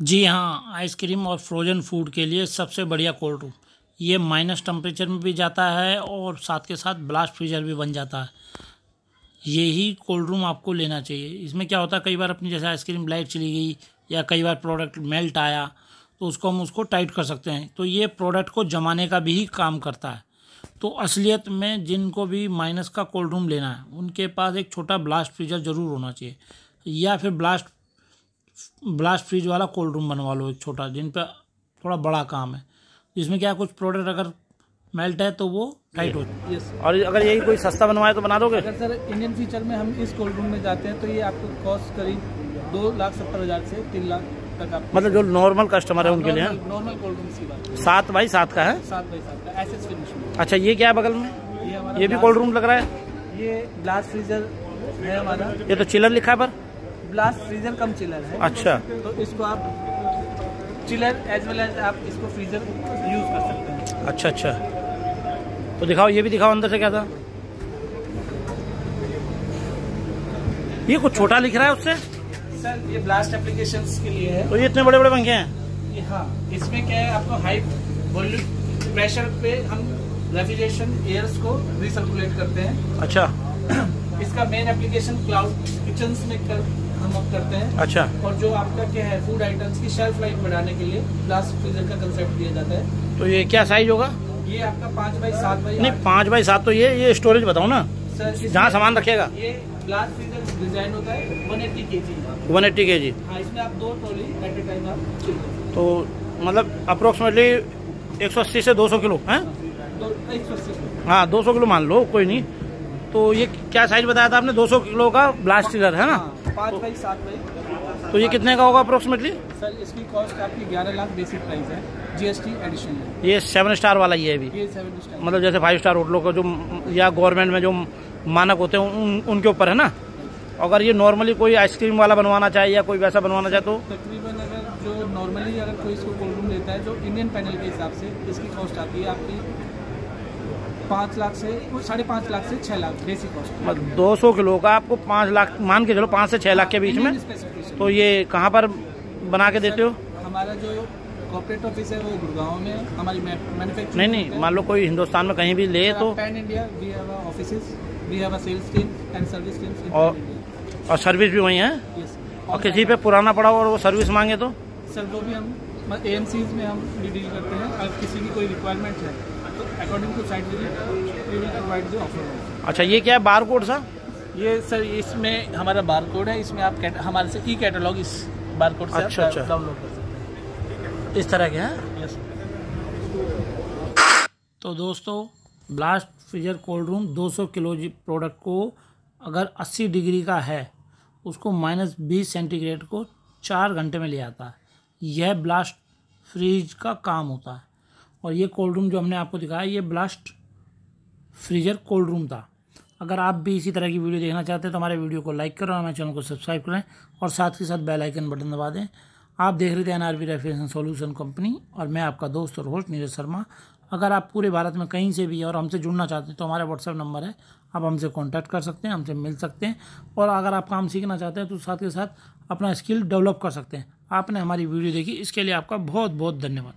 जी हाँ आइसक्रीम और frozen food के लिए सबसे बढ़िया कोल्ड रूम ये माइनस टेम्परेचर में भी जाता है और साथ के साथ ब्लास्ट फ्रीजर भी बन जाता है। यही कोल्ड रूम आपको लेना चाहिए। इसमें क्या होता है, कई बार अपनी जैसे आइसक्रीम लाइट चली गई या कई बार प्रोडक्ट मेल्ट आया तो उसको हम उसको टाइट कर सकते हैं। तो ये प्रोडक्ट को जमाने का भी काम करता है। तो असलियत में जिनको भी माइनस का कोल्ड रूम लेना है, उनके पास एक छोटा ब्लास्ट फ्रीजर ज़रूर होना चाहिए। या फिर ब्लास्ट ब्लास्ट फ्रीज वाला कोल्ड रूम बनवा लो एक छोटा जिन पर थोड़ा बड़ा काम है। जिसमें क्या कुछ प्रोडक्ट अगर मेल्ट है तो वो टाइट हो और अगर यही कोई सस्ता बनवाए तो बना दोगे? अगर सर इंडियन फीचर में हम इस कोल्ड रूम में जाते हैं तो ये आपको कॉस्ट करीब दो लाख सत्तर हज़ार से तीन लाख तक आप मतलब जो नॉर्मल कस्टमर है उनके लिए नॉर्मल कोल्ड रूम की बात सात बाई सात का है? सात बाई सात का एस एस फिनिश में। अच्छा ये क्या है बगल में? ये ये भी कोल्ड रूम लग रहा है? ये ग्लास फ्रीजर है हमारा। ये तो चिलर लिखा है पर। ग्लास फ्रीजर कम चिलर है। अच्छा। तो इसको आप चिलर एज वेल एज आप इसको फ्रीजर यूज़ कर सकते हैं। अच्छा अच्छा। तो दिखाओ ये भी दिखाओ अंदर से क्या था। ये कुछ छोटा लिख रहा है उससे? सर ये ब्लास्ट एप्लीकेशंस के लिए है। तो ये इतने बड़े बड़े पंखे हैं? हाँ इसमें क्या है आपको हाई वॉल्यूम प्रेशर पे हम रेफ्रिजरेशन एयर्स को रिसर्कुलेट करते हैं। अच्छा। इसका मेन एप्लीकेशन क्लाउड किचन में कर, अब करते हैं। अच्छा। और जो आपका क्या है फ़ूड आइटम्स की शेल्फ लाइफ बढ़ाने के लिए ब्लास्ट फ्रीजर का कंसेप्ट दिया जाता है। तो ये क्या साइज़ होगा? ये आपका पाँच बाई सात बाई नहीं पाँच बाई सात तो ये ये स्टोरेज बताओ ना। जहाँ सामान रखेगा। ये ब्लास्ट फ्रीजर डिज़ाइन होता है वन एट्टी के जी वन एट्टी के जी हाँ इसमें आप दो ट्रॉली एट ए टाइम आप तो मतलब अप्रोक्सीमेटली एक सौ अस्सी से दो सौ किलो हैं? हैं। दो एक सौ अस्सी हाँ दो सौ किलो मान लो कोई नहीं। तो ये क्या साइज़ बताया था आपने? दो सौ किलो का ब्लास्ट चिलर है ना? हाँ। पाँच बाई सात बाई तो ये कितने का होगा अप्रोक्सीमेटली सर इसकी कॉस्ट आपकी ग्यारह लाख बेसिक प्राइस है जीएसटी एडिशन है। ये सेवन स्टार वाला ही है अभी ये सेवन स्टार मतलब जैसे फाइव स्टार होटलों का जो या गवर्नमेंट में जो मानक होते हैं उन, उनके ऊपर है ना? अगर ये नॉर्मली कोई आइसक्रीम वाला बनवाना चाहे या कोई वैसा बनवाना चाहे तो? तकरीबन अगर जो नॉर्मली अगर कोई इसको कोल्ड रूम लेता है जो इंडियन पैनल के हिसाब से इसकी कॉस्ट आती है आपकी पाँच लाख से साढ़े पाँच लाख से छः लाख बेसिक कॉस्ट दो सौ किलो का आपको पाँच लाख मान के चलो पाँच से छह लाख के बीच में। तो ये कहाँ पर बना के देते हो? हमारा जो कॉर्पोरेट ऑफ़िस है वो गुड़गांव में हमारी मैन्युफैक्चरिंग नहीं नहीं मान लो कोई हिंदुस्तान में कहीं भी ले तो pan India we have offices we have sales team and service team और और सर्विस भी वही है? और किसी पे पुराना पड़ा हो और वो सर्विस मांगे तो? सर वो भी हम ए में हम डील करते हैं। अगर किसी की कोई रिक्वायरमेंट है अकॉर्डिंग टू साइट विज़िट अच्छा ये क्या है बार कोड सर ये सर इसमें हमारा बार कोड है इसमें आप कैट- हमारे से ई कैटलॉग इस बार कोड से अच्छा, अच्छा। डाउनलोड कर सकते हैं। इस तरह के हैं? हैं यस तो दोस्तों blast freezer cold room 200 kilo जी प्रोडक्ट को अगर 80 डिग्री का है उसको माइनस बीस सेंटीग्रेड को चार घंटे में ले आता है। यह ब्लास्ट फ्रीज का काम होता है। और ये कोल्ड रूम जो हमने आपको दिखाया, ये ब्लास्ट फ्रीजर कोल्ड रूम था। अगर आप भी इसी तरह की वीडियो देखना चाहते हैं तो हमारे वीडियो को लाइक करें और हमारे चैनल को सब्सक्राइब करें और साथ ही साथ बेल आइकन बटन दबा दें। आप देख रहे थे N R refrigeration solution company और मैं आपका दोस्त और होस्ट नीरज शर्मा। अगर आप पूरे भारत में कहीं से भी और हमसे जुड़ना चाहते हैं तो हमारा व्हाट्सएप नंबर है। आप हमसे कांटेक्ट कर सकते हैं, हमसे मिल सकते हैं। और अगर आप काम सीखना चाहते हैं तो साथ के साथ अपना स्किल डेवलप कर सकते हैं। आपने हमारी वीडियो देखी, इसके लिए आपका बहुत बहुत धन्यवाद।